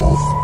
Oh.